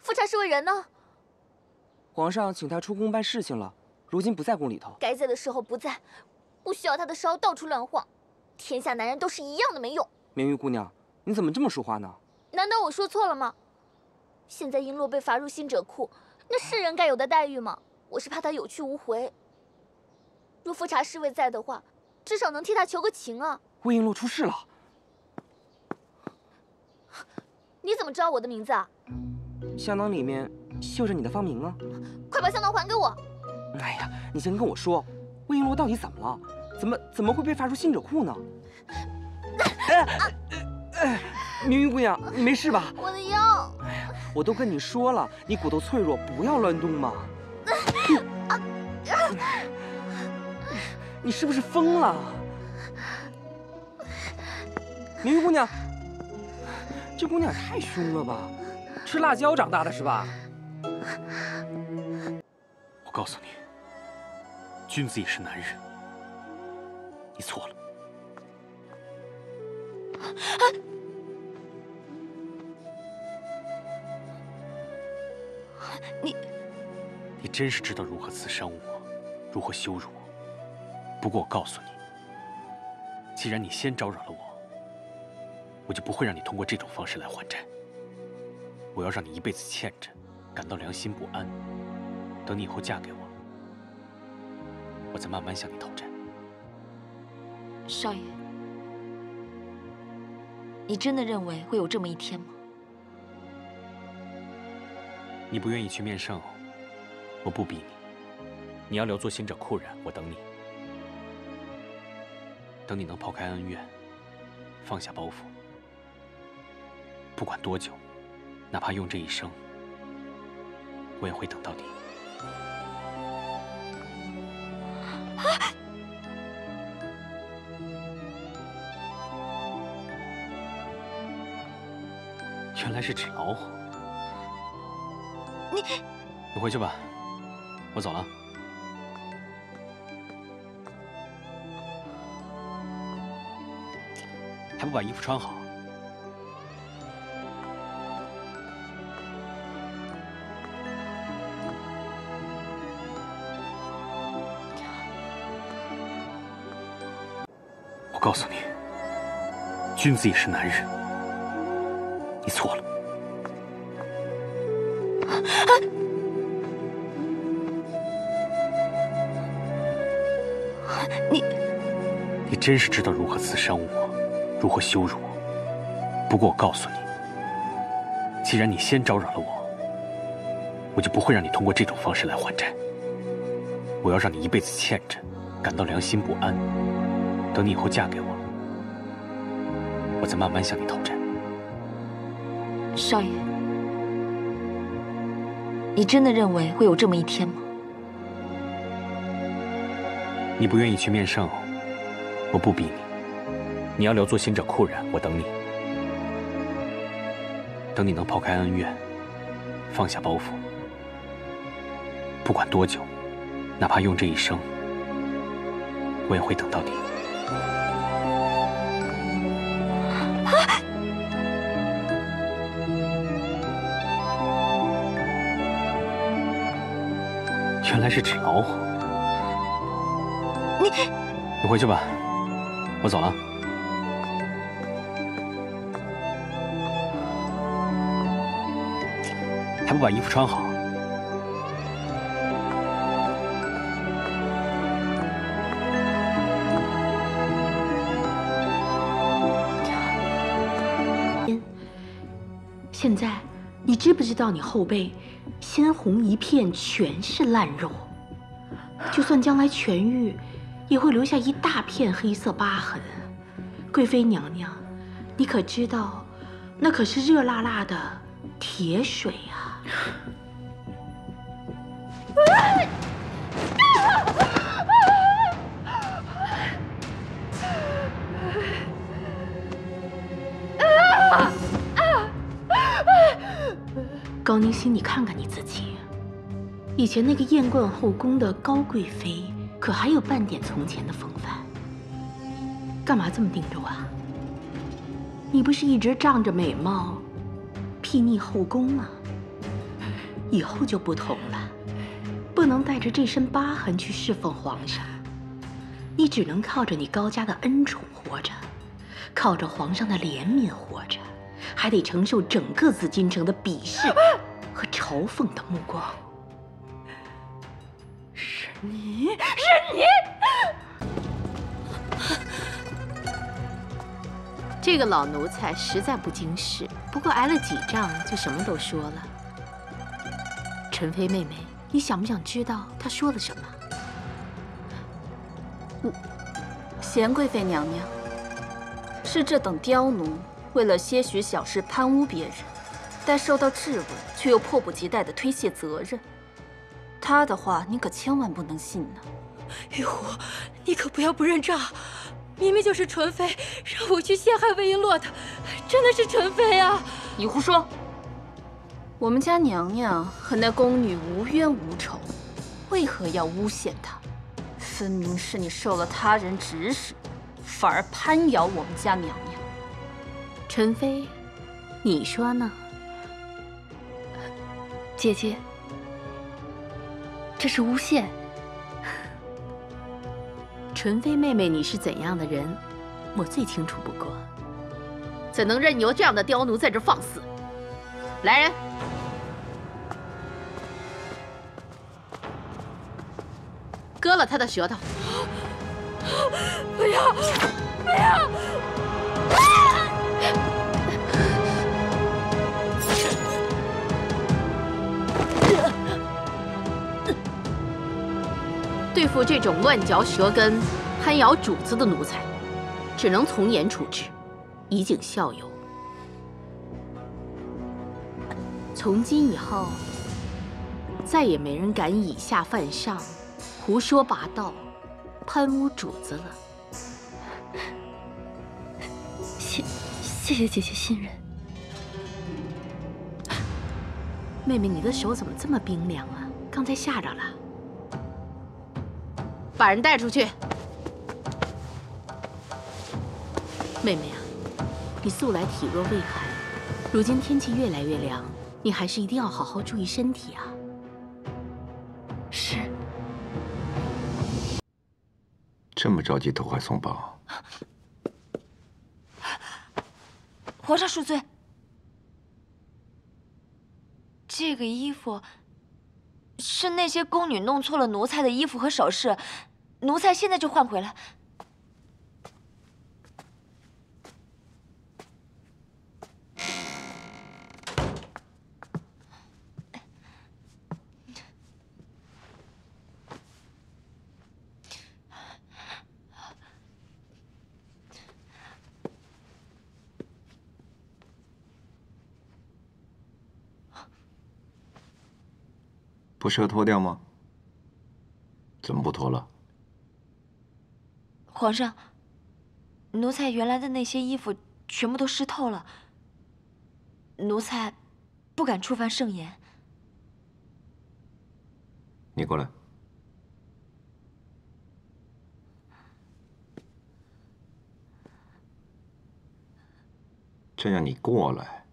富察侍卫人呢？皇上请他出宫办事情了，如今不在宫里头。该在的时候不在，不需要他的烧到处乱晃。天下男人都是一样的没用。明玉姑娘，你怎么这么说话呢？难道我说错了吗？现在璎珞被罚入新者库，那是人该有的待遇吗？我是怕他有去无回。若富察侍卫在的话，至少能替他求个情啊。魏璎珞出事了。你怎么知道我的名字啊？香囊里面绣着你的芳名啊！快把香囊还给我！哎呀，你先跟我说，魏璎珞到底怎么了？怎么怎么会被发入新者库呢？哎，明玉姑娘，你没事吧？我的腰！哎呀，我都跟你说了，你骨头脆弱，不要乱动嘛。你是不是疯了？明玉姑娘，这姑娘也太凶了吧！吃辣椒长大的是吧？我告诉你，君子也是男人，你错了。你，你真是知道如何刺伤我，如何羞辱我。不过我告诉你，既然你先招惹了我，我就不会让你通过这种方式来还债。我要让你一辈子欠着，感到良心不安。等你以后嫁给我，我再慢慢向你讨债。少爷，你真的认为会有这么一天吗？你不愿意去面圣，我不逼你。你要留作行者库人，我等你。等你能抛开恩怨，放下包袱，不管多久，哪怕用这一生，我也会等到你。原来是纸老虎。你，你回去吧，我走了。还不把衣服穿好？告诉你，君子也是男人，你错了。你，你真是知道如何刺伤我。如何羞辱我？不过我告诉你，既然你先招惹了我，我就不会让你通过这种方式来还债。我要让你一辈子欠着，感到良心不安。等你以后嫁给我，我再慢慢向你讨债。少爷，你真的认为会有这么一天吗？你不愿意去面圣，我不逼你。你要留作行者库人，我等你。等你能抛开恩怨，放下包袱，不管多久，哪怕用这一生，我也会等到你。原来是纸老虎。你，你回去吧，我走了。还不把衣服穿好？现在你知不知道你后背鲜红一片，全是烂肉？就算将来痊愈，也会留下一大片黑色疤痕。贵妃娘娘，你可知道，那可是热辣辣的铁水啊！高宁心，你看看你自己，以前那个艳冠后宫的高贵妃，可还有半点从前的风范？干嘛这么盯着我？你不是一直仗着美貌睥睨后宫吗？以后就不同了，不能带着这身疤痕去侍奉皇上，你只能靠着你高家的恩宠活着，靠着皇上的怜悯活着，还得承受整个紫禁城的鄙视和嘲讽的目光。是你是你！这个老奴才实在不经事，不过挨了几仗就什么都说了。陈妃妹妹，你想不想知道他说了什么？贤贵妃娘娘，是这等刁奴为了些许小事贪污别人，但受到质问却又迫不及待地推卸责任。他的话你可千万不能信呢。玉虎，你可不要不认账！明明就是纯妃让我去陷害魏璎珞的，真的是纯妃啊！你胡说！我们家娘娘和那宫女无冤无仇，为何要诬陷她？分明是你受了他人指使，反而攀咬我们家娘娘。陈妃，你说呢？姐姐，这是诬陷。纯妃妹妹，你是怎样的人，我最清楚不过。怎能任由这样的刁奴在这放肆？来人，割了他的舌头！不要，不要！付这种乱嚼舌根、攀咬主子的奴才，只能从严处置，以儆效尤。从今以后，再也没人敢以下犯上、胡说八道、攀污主子了。谢谢谢姐姐信任。妹妹，你的手怎么这么冰凉啊？刚才吓着了。把人带出去。妹妹啊，你素来体弱畏寒，如今天气越来越凉，你还是一定要好好注意身体啊。是。这么着急投怀送抱？皇上恕罪。这个衣服是那些宫女弄错了奴才的衣服和首饰。奴才现在就换回来。不适合脱掉吗？怎么不脱了？皇上，奴才原来的那些衣服全部都湿透了，奴才不敢触犯圣颜。你过来，朕让你过来。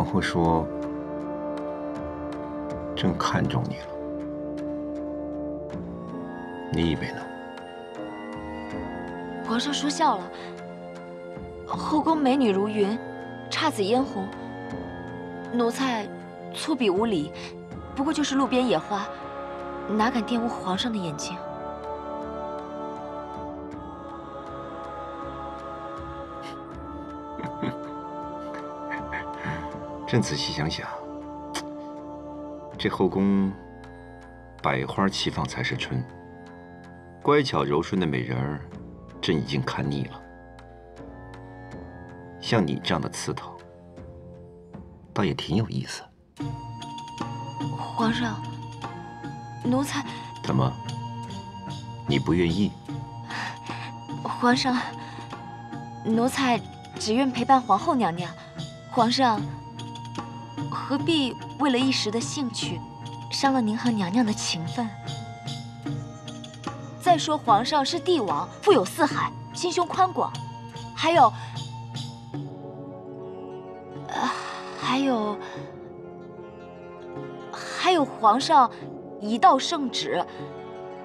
皇后说：“正看中你了，你以为呢？”皇上说笑了。后宫美女如云，姹紫嫣红。奴才粗鄙无礼，不过就是路边野花，哪敢玷污皇上的眼睛？朕仔细想想，这后宫百花齐放才是春。乖巧柔顺的美人儿，朕已经看腻了。像你这样的刺头，倒也挺有意思。皇上，奴才……怎么？你不愿意？皇上，奴才只愿陪伴皇后娘娘。皇上何必为了一时的兴趣，伤了您和娘娘的情分？再说皇上是帝王，富有四海，心胸宽广，还有，呃，还有，还有皇上一道圣旨，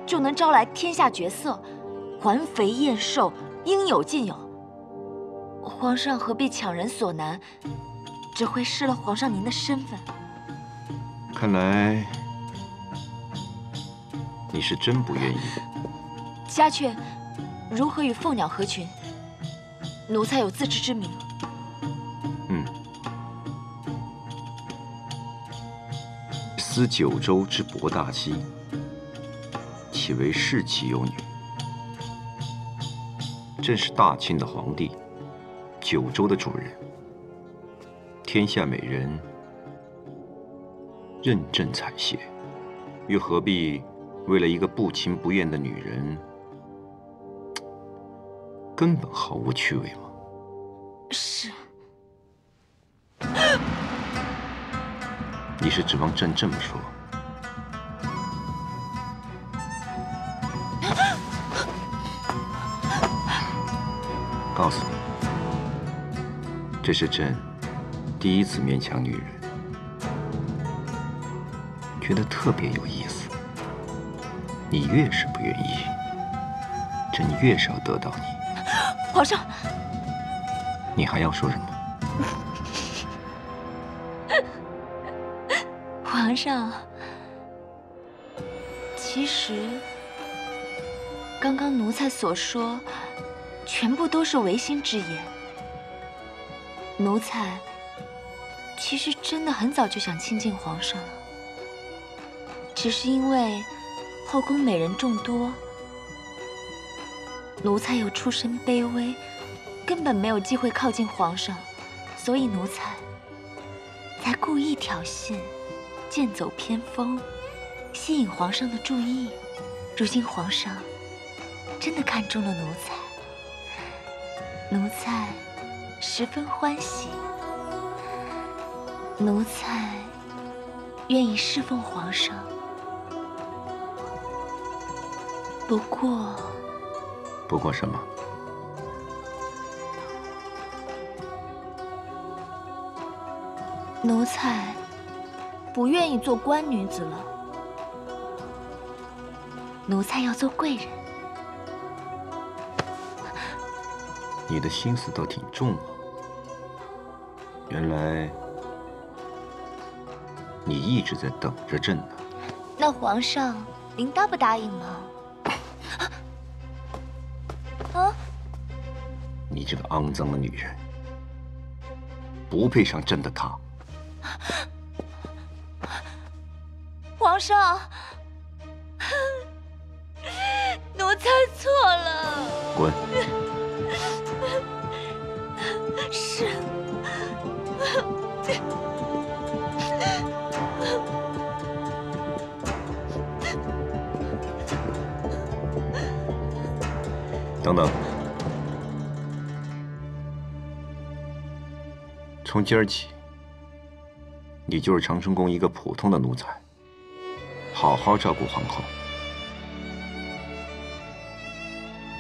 就能招来天下绝色。环肥燕瘦，应有尽有。皇上何必强人所难，只会失了皇上您的身份。看来你是真不愿意。家雀如何与凤鸟合群，奴才有自知之明。嗯，思九州之博大兮，岂为世奇有女？朕是大清的皇帝，九州的主人，天下美人认真采撷，又何必为了一个不情不愿的女人，根本毫无趣味吗？是。你是指望朕这么说？告诉你，这是朕第一次勉强女人，觉得特别有意思。你越是不愿意，朕越是要得到你。皇上，你还要说什么？皇上，其实刚刚奴才所说。全部都是违心之言。奴才其实真的很早就想亲近皇上了，只是因为后宫美人众多，奴才又出身卑微，根本没有机会靠近皇上，所以奴才才故意挑衅，剑走偏锋，吸引皇上的注意。如今皇上真的看中了奴才。奴才十分欢喜，奴才愿意侍奉皇上。不过，不过什么？奴才不愿意做官女子了，奴才要做贵人。你的心思倒挺重啊！原来你一直在等着朕呢。那皇上，您答不答应呢？啊！你这个肮脏的女人，不配上朕的榻。皇上，奴才错了。滚！等等，从今儿起，你就是长春宫一个普通的奴才，好好照顾皇后，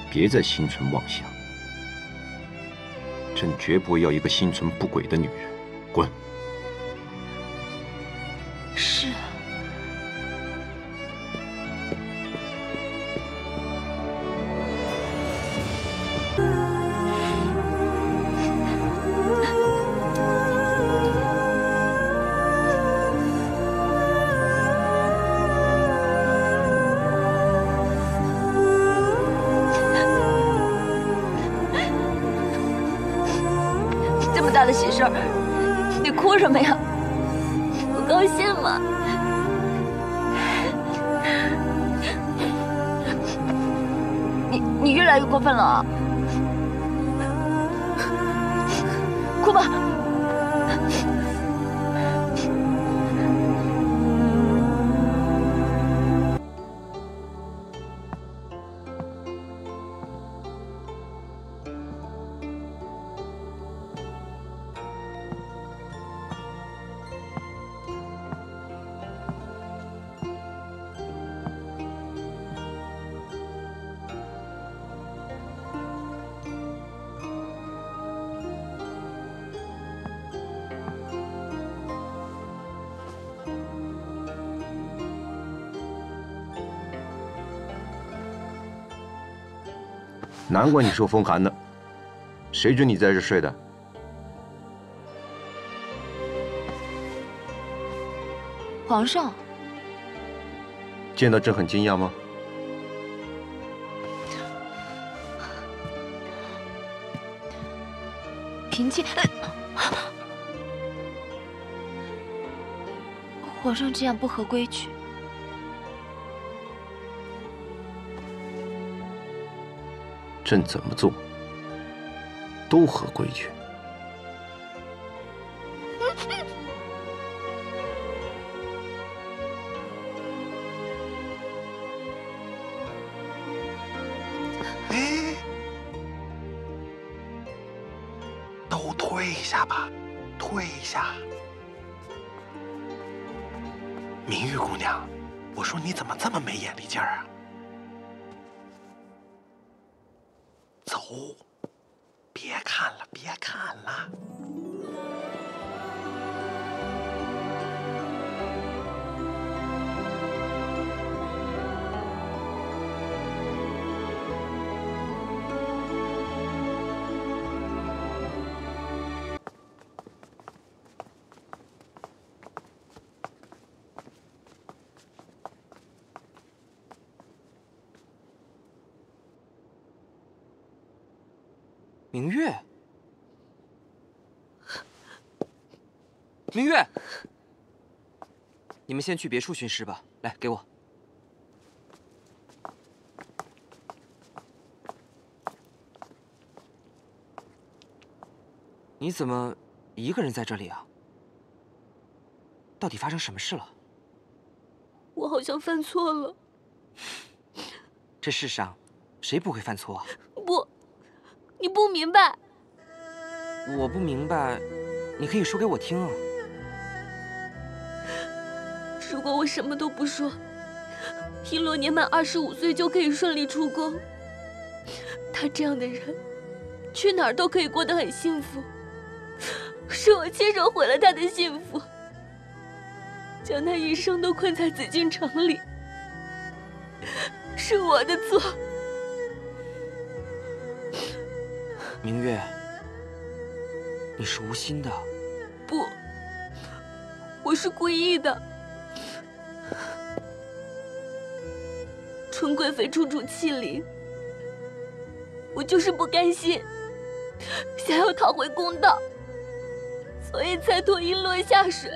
别再心存妄想。朕绝不会要一个心存不轨的女人，滚！事儿，你哭什么呀？不高兴吗？你你越来越过分了啊！哭吧。难怪你受风寒呢。谁准你在这睡的？皇上，见到朕很惊讶吗？嫔妾，皇上这样不合规矩。朕怎么做都合规矩。哎，都退下吧，退下。明玉姑娘，我说你怎么这么没眼力劲儿啊？走，明月，明月，你们先去别处巡视吧。来，给我。你怎么一个人在这里啊？到底发生什么事了？我好像犯错了。这世上谁不会犯错啊？不，你不明白。我不明白，你可以说给我听啊。如果我什么都不说，璎珞年满二十五岁就可以顺利出宫。他这样的人，去哪儿都可以过得很幸福。是我亲手毁了他的幸福，将他一生都困在紫禁城里，是我的错。明月，你是无心的。不，我是故意的。纯贵妃处处欺凌，我就是不甘心，想要讨回公道，所以才拖璎珞下水。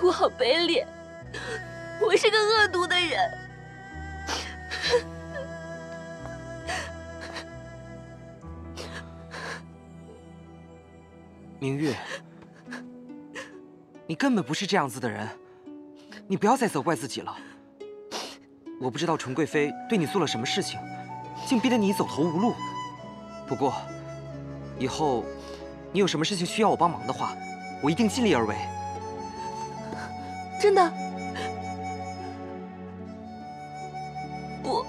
我好卑劣，我是个恶毒的人。明玉，你根本不是这样子的人，你不要再责怪自己了。我不知道纯贵妃对你做了什么事情，竟逼得你走投无路。不过，以后你有什么事情需要我帮忙的话，我一定尽力而为。真的？不，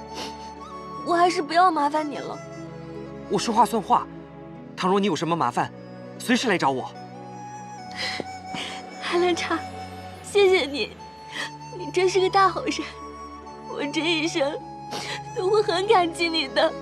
我还是不要麻烦你了。我说话算话，倘若你有什么麻烦，随时来找我。海兰茶，谢谢你，你真是个大好人。我这一生都会很感激你的。